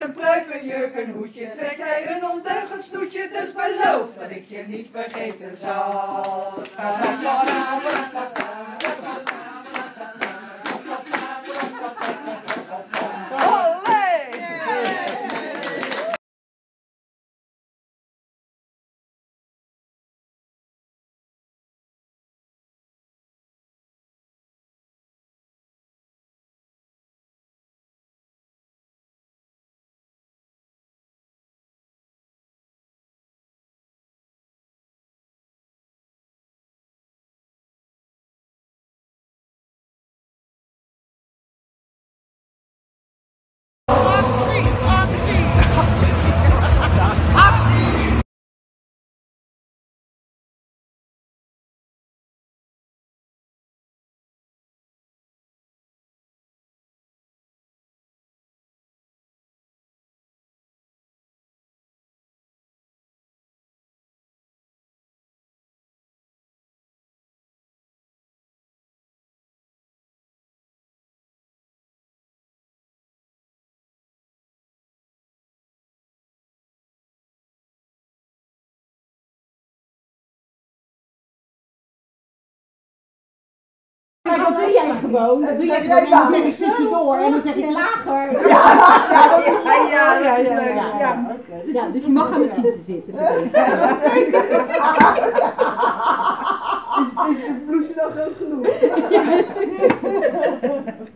Een pruik, een jurk, een hoedje, trek jij een ondeugend snoetje, dus beloof dat ik je niet vergeten zal. Kijk, dat doe jij gewoon. Dat doe jij gewoon. En dan zeg ik tussendoor en dan zeg ik lager. Ja, ja, ja, ja, ja, dus je mag aan mijn tieten zitten. Is, de blouse dan groot genoeg?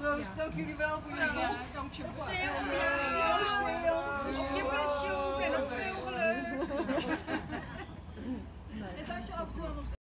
Proost. Dank jullie wel voor jullie uh, champagne. Op je pensioen. En op veel geluk. En dat je af en toe aan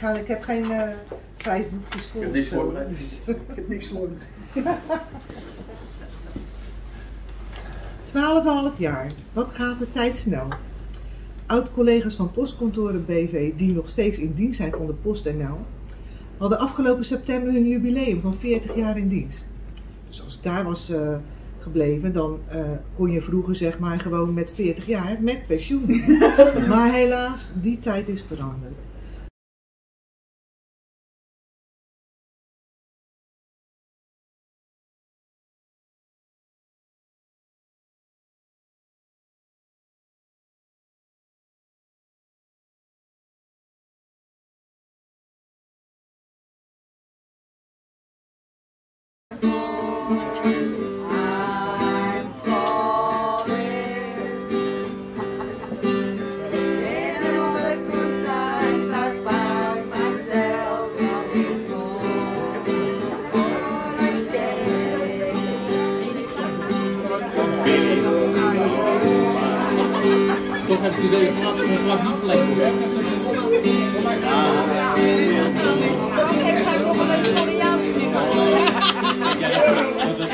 ga, ik heb geen uh, vijf boekjes voor. Ik heb niks voor me. Dus, ik heb niks voor me. 12,5 jaar. Wat gaat de tijd snel? Oud-collega's van postkantoren BV, die nog steeds in dienst zijn van de PostNL, hadden afgelopen september hun jubileum van 40 jaar in dienst. Dus als ik daar was uh, gebleven, dan uh, kon je vroeger zeg maar gewoon met 40 jaar met pensioen. maar helaas, die tijd is veranderd.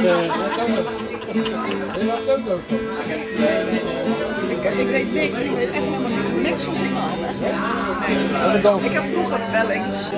Ik, ik weet niks, ik weet echt helemaal niks, niks van zingen. Ik heb vroeger wel eens.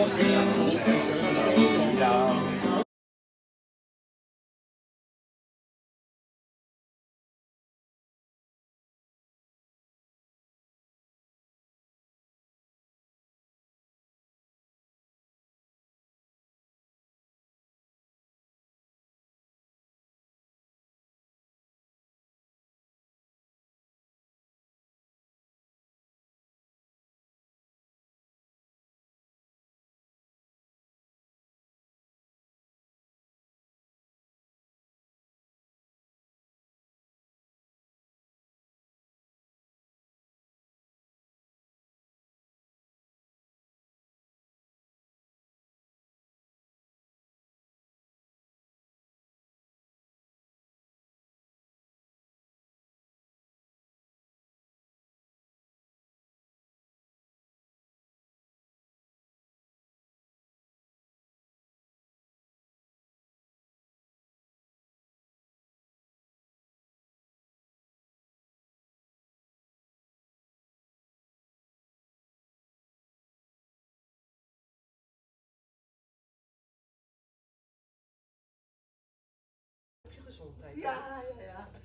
Gezondheid. Ja, ja, ja.